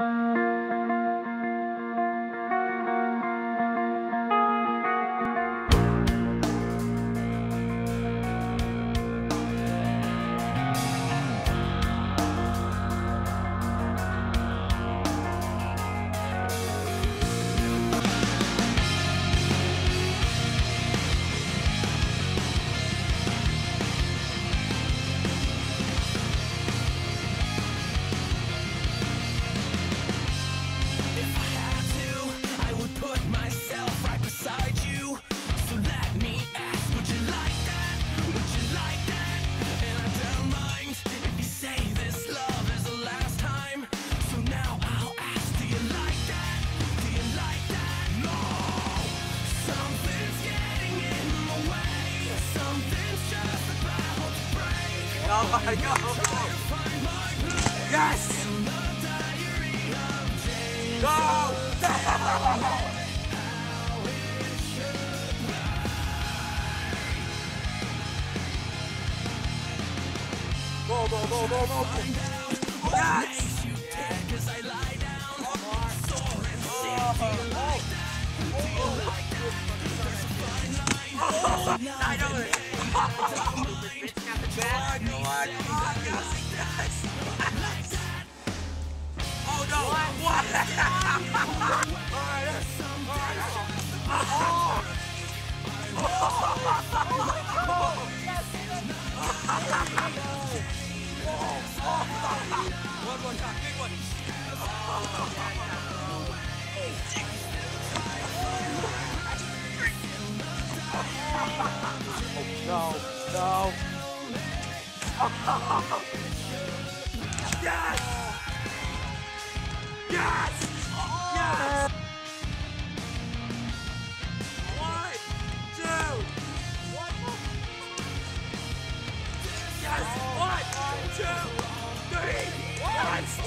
If break. Go, go, go. Yes! Go! Go, go, go, go, go. Yes! I know You know what? Oh. Oh no! What? One more time, big one. No, no. Yes! Yes! Yes! One, two. Yes! One, two, three. Yes!